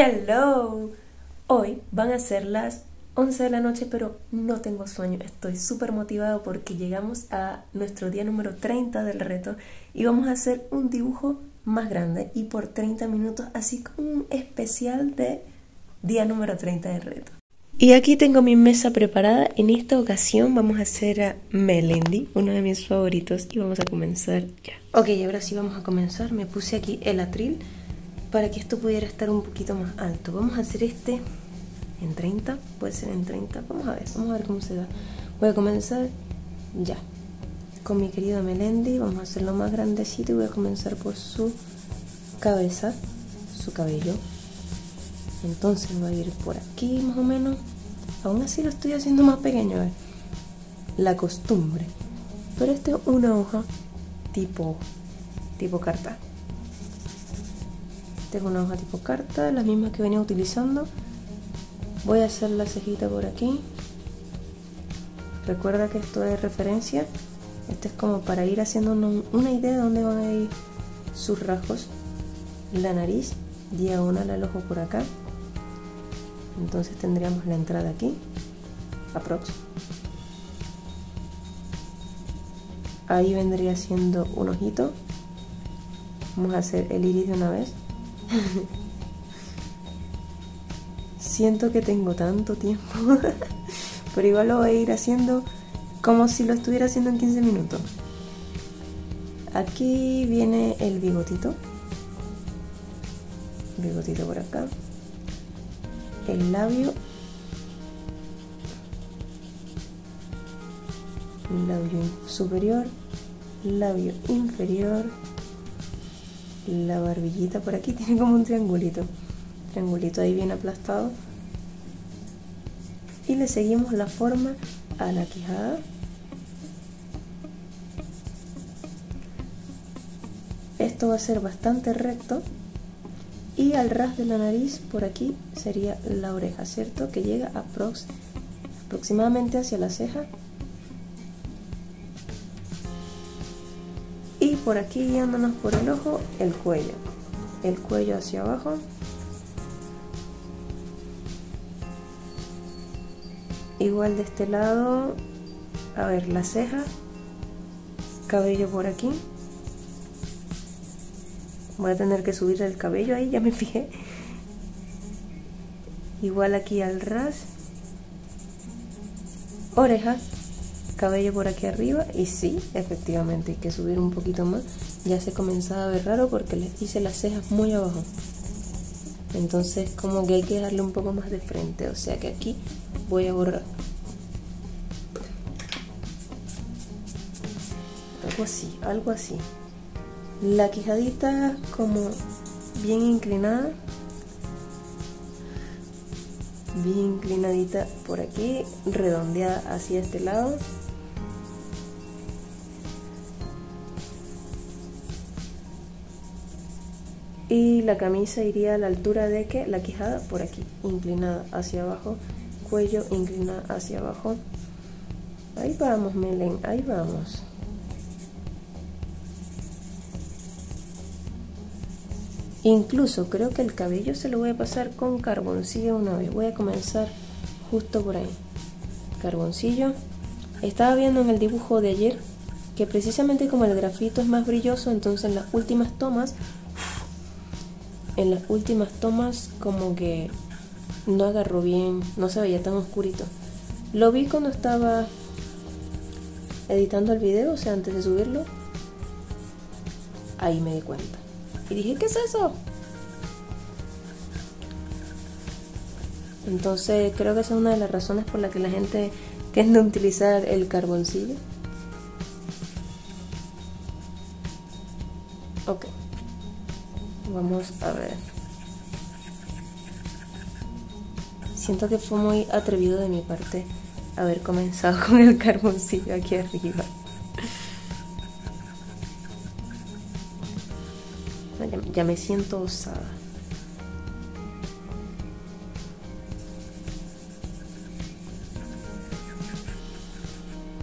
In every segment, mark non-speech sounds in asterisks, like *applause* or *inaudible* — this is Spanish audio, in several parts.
Hello. Hoy van a ser las 11 de la noche, pero no tengo sueño. Estoy súper motivado porque llegamos a nuestro día número 30 del reto y vamos a hacer un dibujo más grande y por 30 minutos, así como un especial de día número 30 del reto. Y aquí tengo mi mesa preparada. En esta ocasión vamos a hacer a Melendi, uno de mis favoritos, y vamos a comenzar ya. Ok, ahora sí vamos a comenzar. Me puse aquí el atril para que esto pudiera estar un poquito más alto. Vamos a hacer este en 30, puede ser en 30. Vamos a ver, vamos a ver cómo se da. Voy a comenzar ya con mi querido Melendi. Vamos a hacerlo más grandecito y voy a comenzar por su cabeza, su cabello. Entonces va a ir por aquí más o menos. Aún así lo estoy haciendo más pequeño. La costumbre. Pero esta es una hoja tipo, tipo carta. Es una hoja tipo carta, la misma que venía utilizando. Voy a hacer la cejita por aquí. Recuerda que esto es referencia. Esto es como para ir haciendo una idea de dónde van a ir sus rasgos. La nariz, diagonal al ojo por acá entonces tendríamos la entrada aquí aprox ahí vendría siendo un ojito vamos a hacer el iris de una vez *laughs* siento que tengo tanto tiempo *laughs* pero igual lo voy a ir haciendo como si lo estuviera haciendo en 15 minutos. Aquí viene el bigotito. Bigotito por acá. El labio. Labio superior labio inferior la barbillita por aquí *laughs* tiene como un triangulito. Triangulito ahí bien aplastado. Y le seguimos la forma a la quijada. Esto va a ser bastante recto. Y al ras de la nariz por aquí sería la oreja, ¿cierto? Que llega aprox aproximadamente hacia la ceja por aquí guiándonos por el ojo el cuello el cuello hacia abajo igual de este lado a ver la ceja cabello por aquí Voy a tener que subir el cabello ahí, *laughs* ya me fijé. Igual aquí al ras. Orejas. Cabello por aquí arriba. Y sí, efectivamente, hay que subir un poquito más. Ya se comenzaba a ver raro porque les hice las cejas muy abajo. Entonces como que hay que darle un poco más de frente. O sea que aquí voy a borrar. Algo así, algo así la quijadita como bien inclinada bien inclinadita por aquí redondeada hacia este lado y la camisa iría a la altura de que la quijada por aquí inclinada hacia abajo cuello inclinado hacia abajo ahí vamos Melen ahí vamos Incluso creo que el cabello se lo voy a pasar con carboncillo una vez. Voy a comenzar justo por ahí. Carboncillo. Estaba viendo en el dibujo de ayer que precisamente como el grafito es más brilloso, entonces en las últimas tomas, en las últimas tomas como que no agarró bien, no se veía tan oscurito. Lo vi cuando estaba editando el video, o sea, antes de subirlo. Ahí me di cuenta. Y dije, ¿qué es eso? Entonces creo que esa es una de las razones por la que la gente tiende a utilizar el carboncillo. Vamos a ver. Siento que fue muy atrevido de mi parte haber comenzado *laughs* con el carboncillo aquí arriba. ya, me siento osada.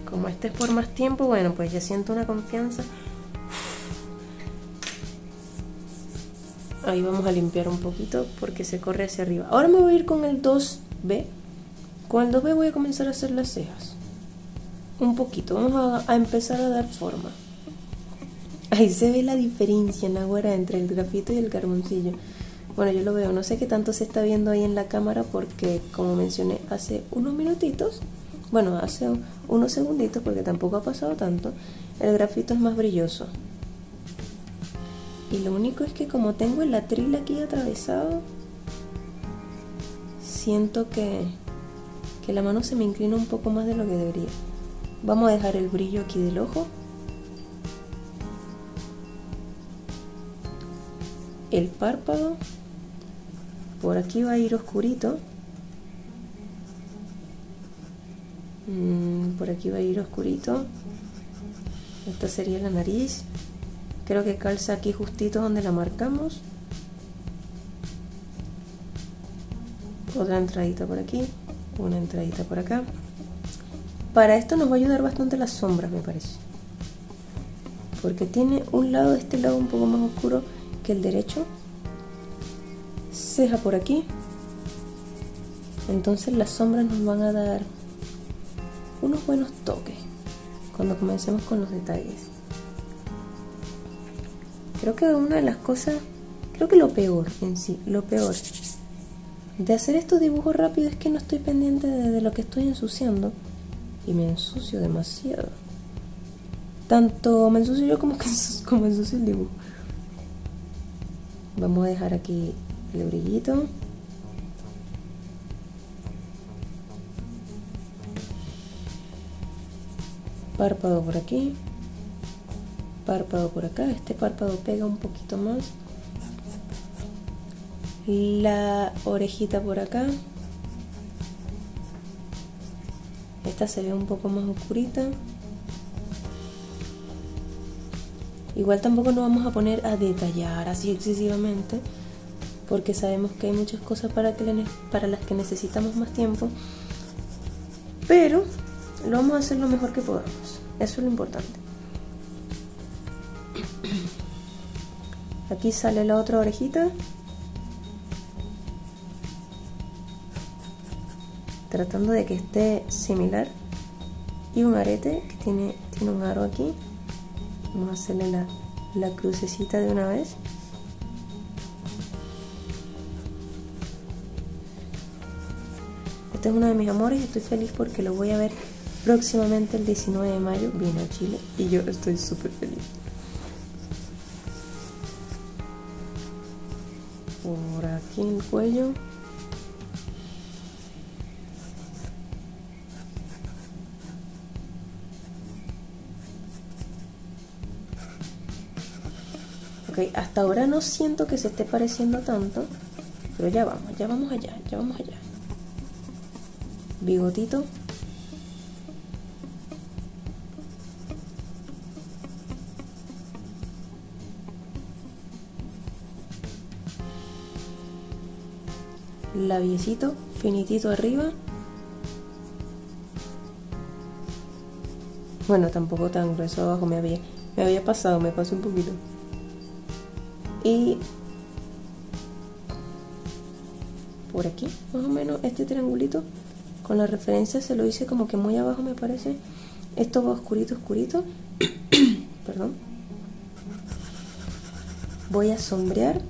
Como este es por más tiempo, bueno, pues ya siento una confianza. Ahí vamos a limpiar un poquito porque se corre hacia arriba. Ahora me voy a ir con el 2B. Con el 2B voy a comenzar a hacer las cejas. Un poquito. Vamos a, empezar a dar forma. Ahí se ve la diferencia, Nahuara, entre el grafito y el carboncillo. Bueno, yo lo veo. No sé qué tanto se está viendo ahí en la cámara porque, como mencioné hace unos minutitos, bueno, hace unos segunditos porque tampoco ha pasado tanto, el grafito es más brilloso. Y lo único es que como tengo el atril aquí atravesado, siento que, que la mano se me inclina un poco más de lo que debería. Vamos a dejar el brillo aquí del ojo. El párpado. Por aquí va a ir oscurito. Mm, por aquí va a ir oscurito. Esta sería la nariz. Creo que calza aquí justito donde la marcamos. Otra entradita por aquí. Una entradita por acá. Para esto nos va a ayudar bastante las sombras, me parece. Porque tiene un lado de este lado un poco más oscuro que el derecho. Ceja por aquí. Entonces las sombras nos van a dar unos buenos toques cuando comencemos con los detalles. Creo que una de las cosas, creo que lo peor en sí, lo peor de hacer estos dibujos rápidos es que no estoy pendiente de, lo que estoy ensuciando y me ensucio demasiado. Tanto me ensucio yo como que *laughs* como ensucio el dibujo. Vamos a dejar aquí el brillito. Párpado por aquí párpado por acá, este párpado pega un poquito más, la orejita por acá, esta se ve un poco más oscurita, igual tampoco nos vamos a poner a detallar así excesivamente, porque sabemos que hay muchas cosas para, que, para las que necesitamos más tiempo, pero lo vamos a hacer lo mejor que podamos, eso es lo importante. Aquí sale la otra orejita. Tratando de que esté similar. Y un arete que tiene, tiene un aro aquí. Vamos a hacerle la, la crucecita de una vez. Este es uno de mis amores y estoy feliz porque lo voy a ver próximamente el 19 de mayo. Viene a Chile y yo estoy súper feliz. Por aquí el cuello. Ok hasta ahora no siento que se esté pareciendo tanto pero ya vamos ya vamos allá ya vamos allá. Bigotito labiecito finitito arriba. Bueno, tampoco tan grueso abajo, me había, me había pasado, me pasó un poquito. Y por aquí, más o menos, este triangulito, con la referencia se lo hice como que muy abajo me parece. Esto va oscurito, oscurito. *coughs* Perdón. Voy a sombrear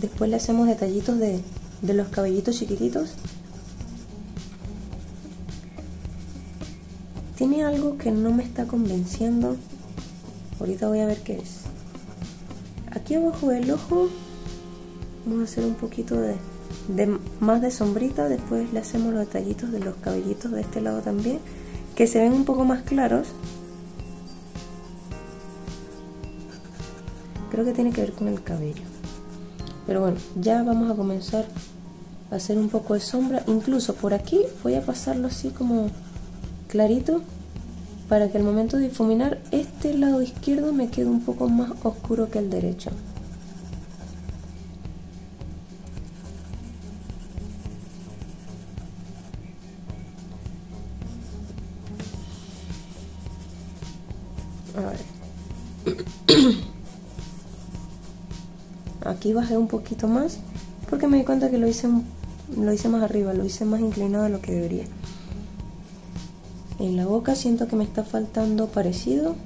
Después le hacemos detallitos de, los cabellitos chiquititos. Tiene algo que no me está convenciendo. Ahorita voy a ver qué es. Aquí abajo del ojo vamos a hacer un poquito de, de más de sombrita. Después le hacemos los detallitos de los cabellitos de este lado también. Que se ven un poco más claros. Creo que tiene que ver con el cabello. Pero bueno, ya vamos a comenzar a hacer un poco de sombra. Incluso por aquí voy a pasarlo así como clarito para que al momento de difuminar este lado izquierdo me quede un poco más oscuro que el derecho. A ver. *clears throat* aquí bajé un poquito más porque me di cuenta que lo hice, lo hice más arriba, lo hice más inclinado de lo que debería. En la boca siento que me está faltando parecido.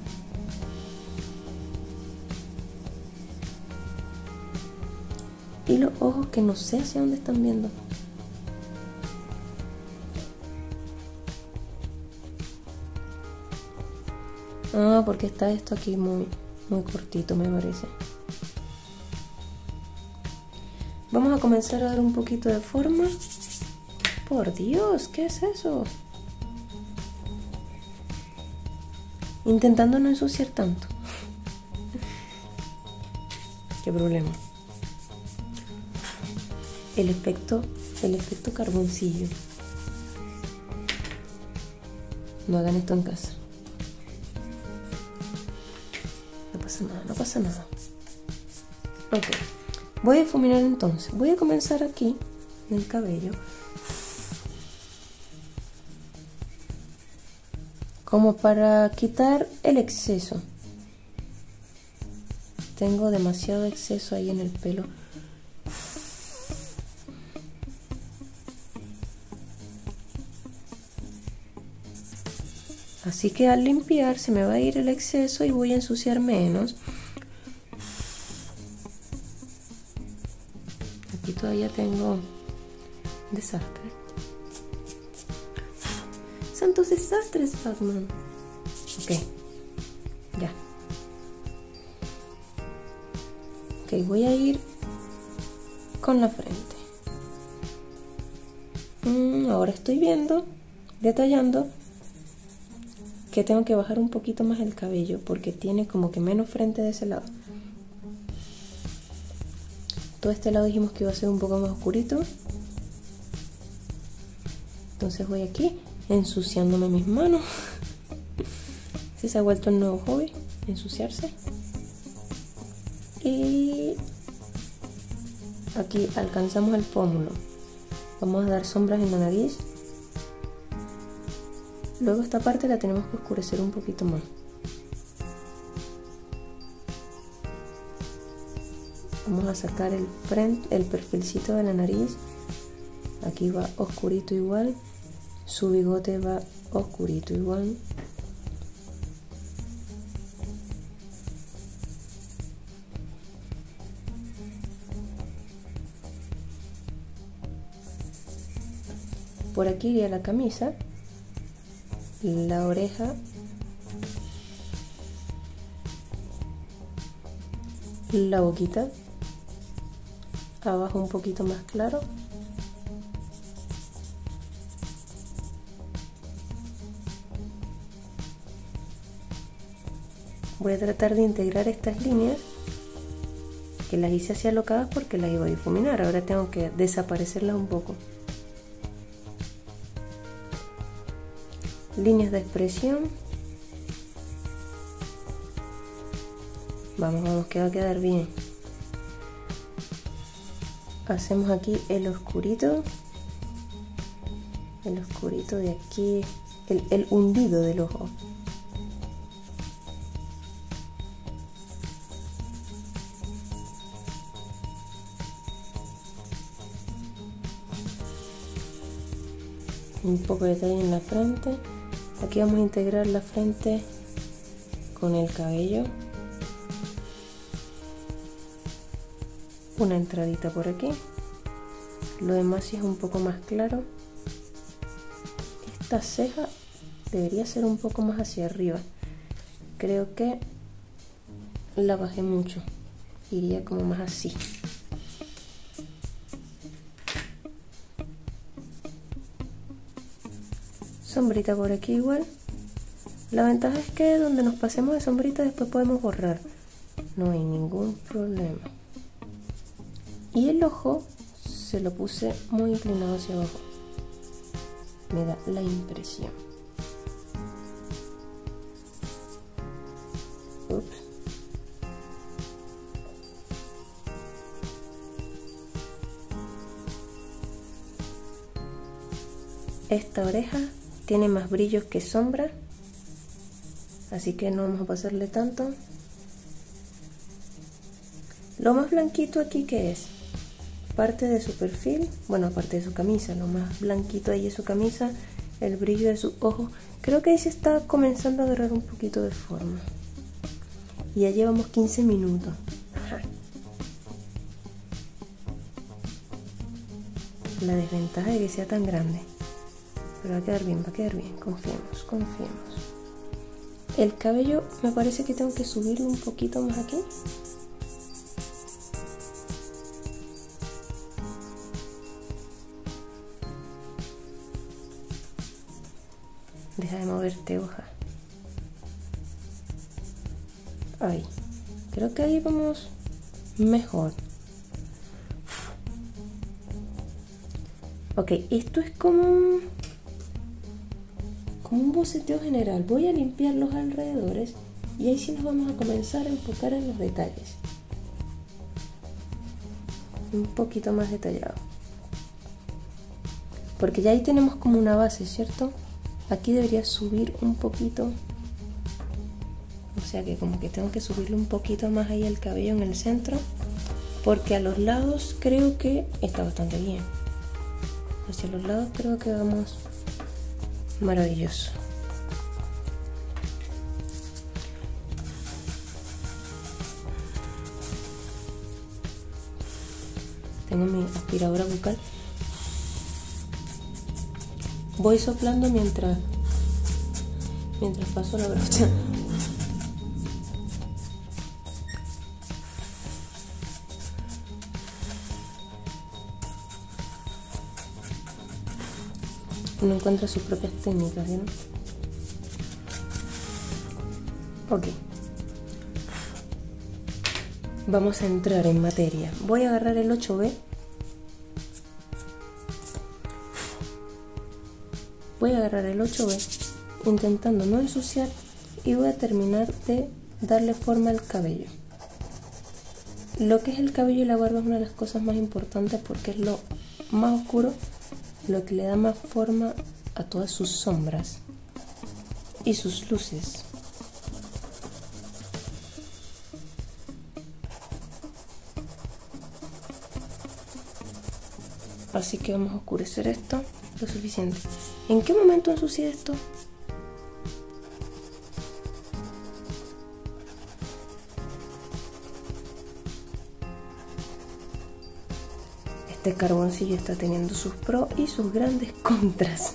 Y los ojos que no sé hacia dónde están viendo. Ah, porque está esto aquí muy, muy cortito, me parece. Comenzar a dar un poquito de forma. Por Dios, ¿qué es eso? Intentando no ensuciar tanto. *laughs* ¿Qué problema? El efecto, el efecto carboncillo. No hagan esto en casa. No pasa nada, no pasa nada. Ok. Voy a difuminar entonces. Voy a comenzar aquí, en el cabello. Como para quitar el exceso. Tengo demasiado exceso ahí en el pelo. Así que al limpiar se me va a ir el exceso y voy a ensuciar menos. Todavía tengo desastre. Santos desastres, Batman. Ok, ya. Ok, voy a ir con la frente. Mm, ahora estoy viendo, detallando, que tengo que bajar un poquito más el cabello porque tiene como que menos frente de ese lado todo este lado dijimos que iba a ser un poco más oscurito. Entonces voy aquí ensuciándome mis manos. *laughs* Si se ha vuelto el nuevo hobby ensuciarse. Y aquí alcanzamos el pómulo. Vamos a dar sombras en la nariz. Luego esta parte la tenemos que oscurecer un poquito más vamos a sacar el frente el perfilcito de la nariz. Aquí va oscurito igual. Su bigote va oscurito igual. Por aquí iría la camisa la oreja. La boquita abajo un poquito más claro. Voy a tratar de integrar estas líneas que las hice así alocadas porque las iba a difuminar. Ahora tengo que desaparecerlas un poco. Líneas de expresión. Vamos vamos que va a quedar bien hacemos aquí el oscurito. El oscurito de aquí el, hundido del ojo. Un poco de detalle en la frente. Aquí vamos a integrar la frente con el cabello una entradita por aquí. Lo demás si es un poco más claro. Esta ceja debería ser un poco más hacia arriba. Creo que la bajé mucho. Iría como más así. Sombrita por aquí igual. La ventaja es que donde nos pasemos de sombrita después podemos borrar. No hay ningún problema y el ojo se lo puse muy inclinado hacia abajo. Me da la impresión. Esta oreja tiene más brillos que sombra, así que no vamos a pasarle tanto. Lo más blanquito aquí que es parte de su perfil, bueno, aparte de su camisa, lo más blanquito ahí es su camisa, el brillo de sus ojos. Creo que ahí se está comenzando a agarrar un poquito de forma. Y ya llevamos 15 minutos. La desventaja de que sea tan grande. Pero va a quedar bien, va a quedar bien. Confiemos, confiemos. El cabello me parece que tengo que subirlo un poquito más aquí. Moverte, hoja. Ahí. Creo que ahí vamos mejor. Ok, esto es como un, como un boceteo general. Voy a limpiar los alrededores y ahí sí nos vamos a comenzar a enfocar en los detalles. Un poquito más detallado. Porque ya ahí tenemos como una base, ¿cierto? Aquí debería subir un poquito. O sea que como que tengo que subirle un poquito más ahí el cabello en el centro. Porque a los lados creo que está bastante bien. Hacia los lados creo que vamos maravilloso. Tengo mi aspiradora bucal Voy soplando mientras mientras paso la brocha. Uno encuentra sus propias técnicas, ¿no? Ok. Vamos a entrar en materia. Voy a agarrar el 8B voy a agarrar el 8B intentando no ensuciar y voy a terminar de darle forma al cabello. Lo que es el cabello y la barba es una de las cosas más importantes porque es lo más oscuro, lo que le da más forma a todas sus sombras y sus luces. Así que vamos a oscurecer esto lo suficiente. ¿En qué momento ensucié esto? Este carboncillo está teniendo sus pros y sus grandes *laughs* contras.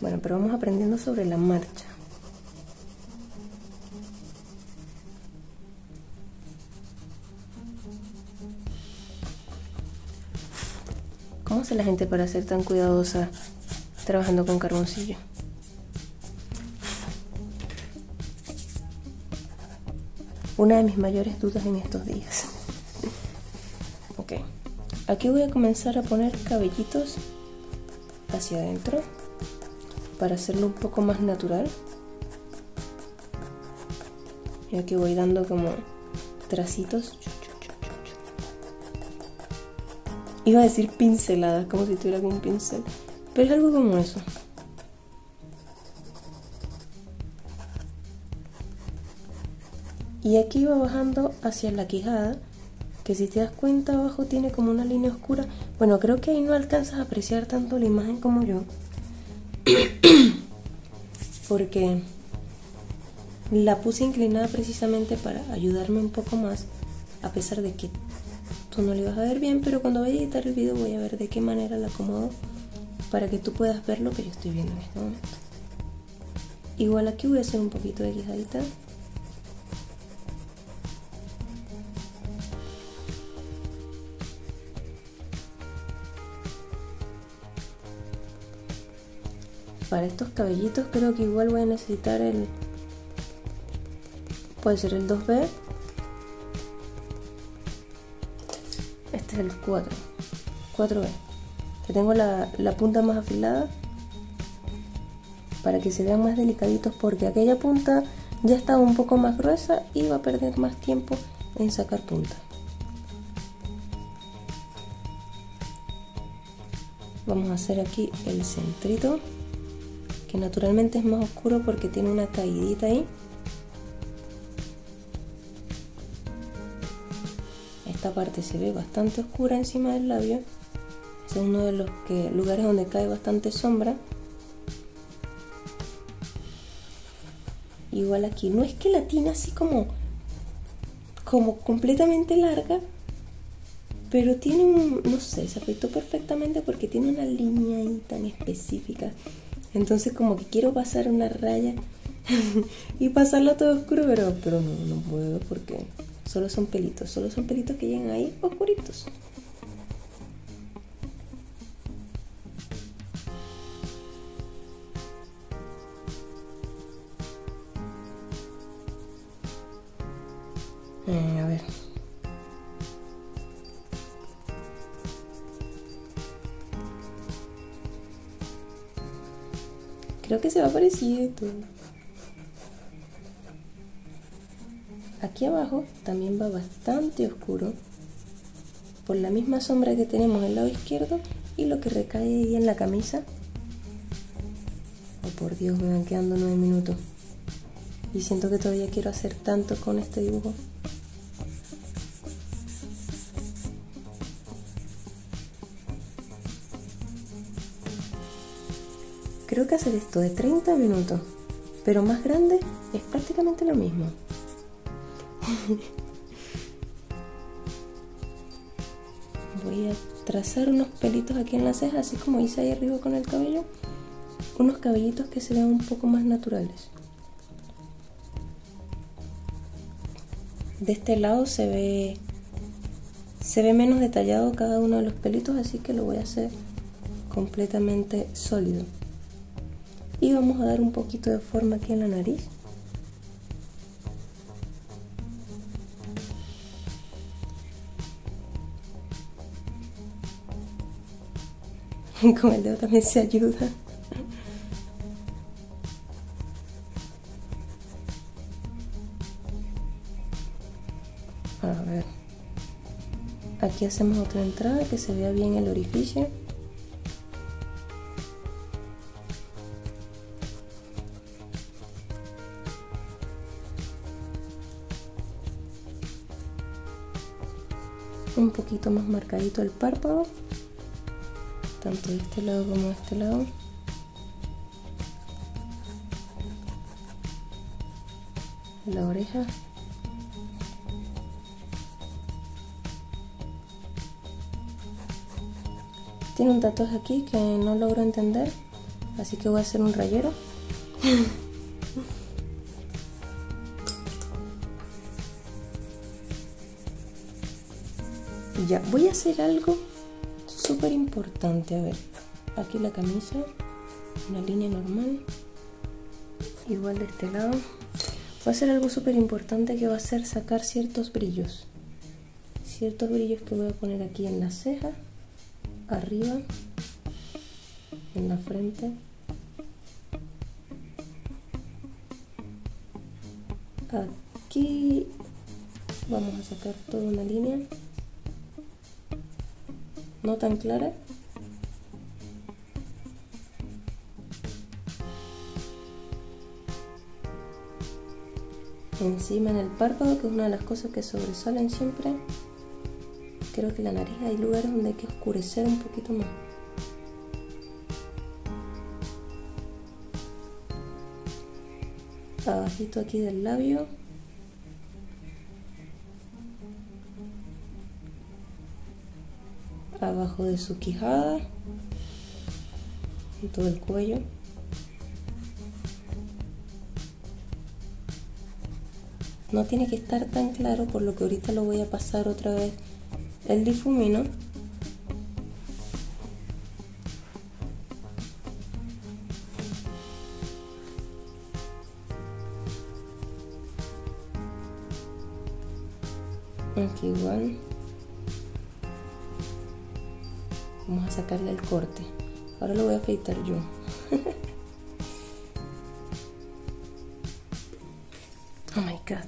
bueno, pero vamos aprendiendo sobre la marcha. La gente para ser tan cuidadosa trabajando con carboncillo? Una de mis mayores dudas en estos días. *laughs* ok, aquí voy a comenzar a poner cabellitos hacia adentro para hacerlo un poco más natural. Y aquí voy dando como tracitos. Iba a decir pinceladas, como si tuviera un pincel. Pero es algo como eso. Y aquí va bajando hacia la quijada, que si te das cuenta abajo tiene como una línea oscura. Bueno, creo que ahí no alcanzas a apreciar tanto la imagen como yo. *coughs* Porque la puse inclinada precisamente para ayudarme un poco más, a pesar de que tú no le vas a ver bien, pero cuando vaya a editar el video voy a ver de qué manera la acomodo para que tú puedas ver lo que yo estoy viendo en este momento. Igual aquí voy a hacer un poquito de guisadita. Para estos cabellitos creo que igual voy a necesitar el... Puede ser el 2B 4. 4B. Que tengo la, punta más afilada para que se vean más delicaditos porque aquella punta ya estaba un poco más gruesa y va a perder más tiempo en sacar punta. Vamos a hacer aquí el centrito que naturalmente es más oscuro porque tiene una caídita ahí esta parte se ve bastante oscura encima del labio. es uno de los lugares donde cae bastante sombra. Igual aquí, no es que la tiene así como, como completamente larga, pero tiene un, no sé, se afectó perfectamente porque tiene una línea ahí tan específica. Entonces como que quiero pasar una raya *laughs* y pasarlo todo oscuro, pero, pero no, no puedo porque solo son pelitos, solo son pelitos que llegan ahí oscuritos. Eh, a ver. Creo que se va parecido. Aquí abajo también va bastante oscuro por la misma sombra que tenemos en el lado izquierdo y lo que recae ahí en la camisa. Oh por Dios, me van quedando nueve minutos. Y siento que todavía quiero hacer tanto con este dibujo. Creo que hacer esto de 30 minutos, pero más grande, es prácticamente lo mismo. *laughs* Voy a trazar unos pelitos aquí en la ceja, así como hice ahí arriba con el cabello. Unos cabellitos que se vean un poco más naturales. De este lado se ve se ve menos detallado cada uno de los pelitos, así que lo voy a hacer completamente sólido. Y vamos a dar un poquito de forma aquí en la nariz. Con el dedo también se ayuda. A ver. Aquí hacemos otra entrada que se vea bien el orificio. Un poquito más marcadito el párpado tanto de este lado como de este lado. La oreja. Tiene un tatuaje aquí que no logro entender así que voy a hacer un rayero. Y *laughs* ya voy a hacer algo súper importante. A ver, aquí la camisa, una línea normal, igual de este lado. Va a ser algo súper importante que va a ser sacar ciertos brillos. Ciertos brillos que voy a poner aquí en la ceja, arriba, en la frente. Aquí vamos a sacar toda una línea no tan clara. Encima en el párpado, que es una de las cosas que sobresalen siempre. Creo que la nariz hay lugares donde hay que oscurecer un poquito más. Abajito aquí del labio. De su quijada, todo el cuello. No tiene que estar tan claro, por lo que ahorita lo voy a pasar otra vez el difumino. Oh my god.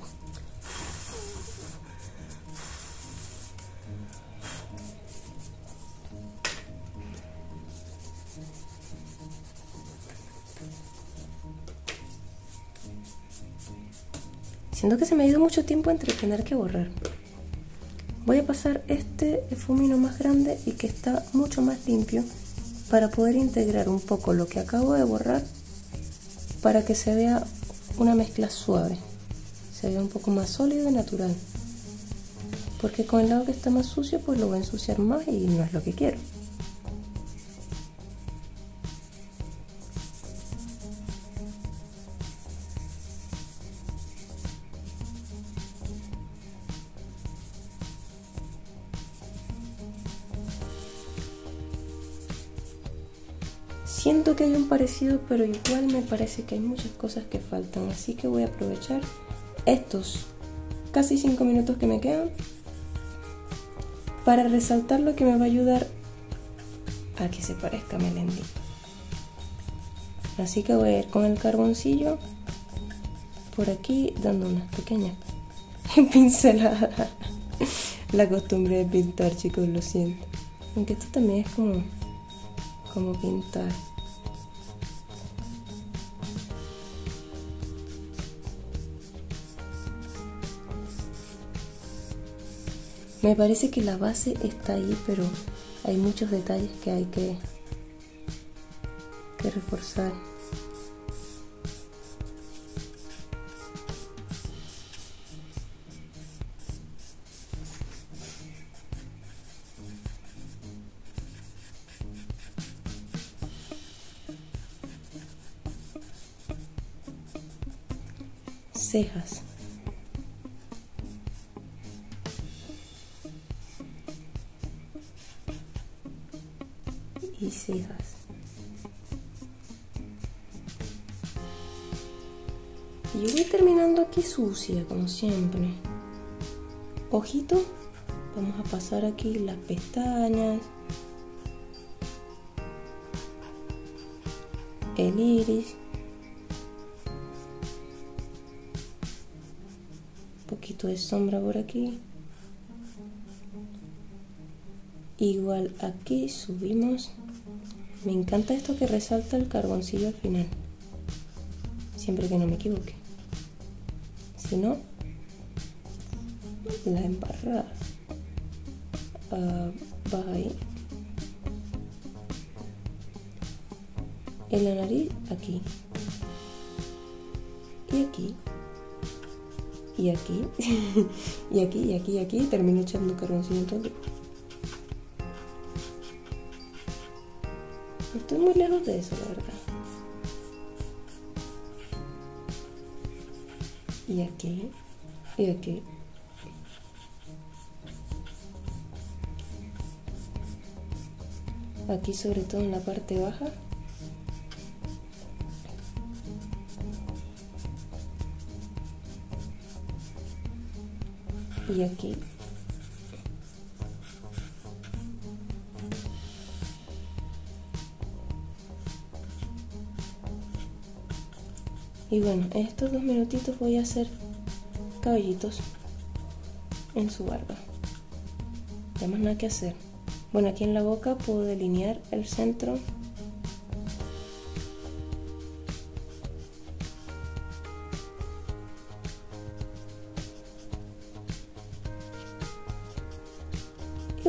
Siento que se me ha ido mucho tiempo entre tener que borrar. Voy a pasar este efumino más grande y que está mucho más limpio para poder integrar un poco lo que acabo de borrar para que se vea una mezcla suave, se vea un poco más sólido y natural. Porque con el lado que está más sucio pues lo voy a ensuciar más y no es lo que quiero. Siento que hay un parecido, pero igual me parece que hay muchas cosas que faltan, así que voy a aprovechar estos casi 5 minutos que me quedan para resaltar lo que me va a ayudar a que se parezca a Melendi. Así que voy a ir con el carboncillo por aquí dando unas pequeñas *laughs* pinceladas. La costumbre de pintar, chicos, lo siento. Aunque esto también es como, como pintar. Me parece que la base está ahí, pero hay muchos detalles que hay que, que reforzar. Cejas. y cejas. Y yo voy terminando aquí sucia, como siempre. Ojito, vamos a pasar aquí las pestañas, el iris, de sombra por aquí. Igual aquí subimos me encanta esto que resalta el carboncillo al final. Siempre que no me equivoque. Si no, la embarrada. va ahí. En la nariz, aquí. Y aquí. Y aquí. *laughs* y aquí, y aquí, y aquí. Y termino echando carboncillo todo. Estoy muy lejos de eso, la verdad. Y aquí, y aquí. Aquí sobre todo en la parte baja. Y aquí Y bueno, en estos dos minutitos voy a hacer cabellitos en su barba. Ya más nada que hacer. Bueno, aquí en la boca puedo delinear el centro.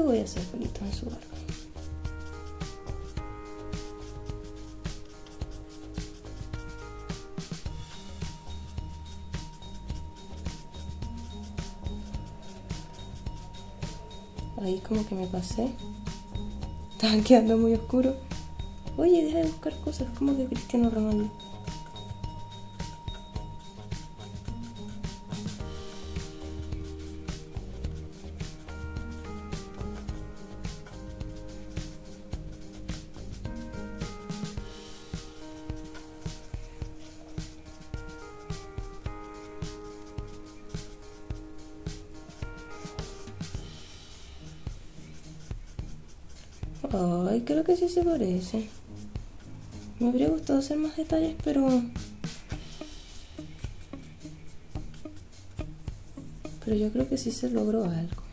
Voy a hacer pelitos en su barba. ahí como que me pasé. Estaban quedando muy oscuro. Oye, deja de buscar cosas como que Cristiano Ronaldo. Ay, creo que sí se parece. Me habría gustado hacer más detalles, pero... Pero yo creo que sí se logró algo.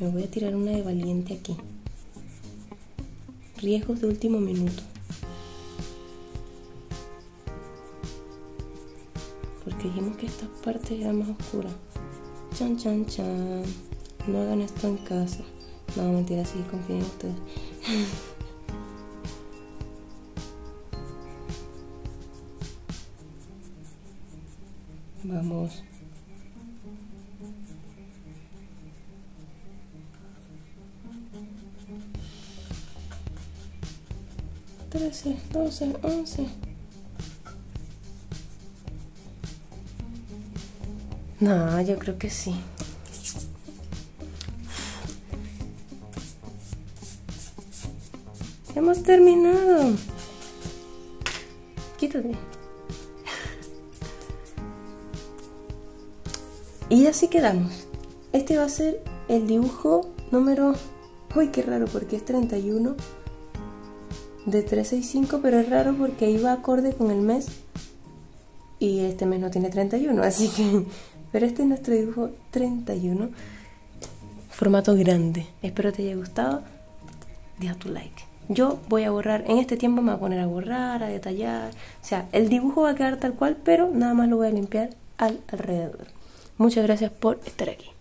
Me voy a tirar una de valiente aquí. Riesgos de último minuto. Dijimos que esta parte era más oscura. Chan, chan, chan. No hagan esto en casa. No, mentira, sí, confíen en ustedes. *laughs* Vamos. 13, 12, 11. No, yo creo que sí. Hemos terminado. Quítate. Y así quedamos. Este va a ser el dibujo número... Uy, qué raro porque es 31 de 365, pero es raro porque iba acorde con el mes y este mes no tiene 31, así que... Pero este es nuestro dibujo 31, formato grande. Espero te haya gustado. Deja tu like. Yo voy a borrar, en este tiempo me voy a poner a borrar, a detallar. O sea, el dibujo va a quedar tal cual, pero nada más lo voy a limpiar al alrededor. Muchas gracias por estar aquí.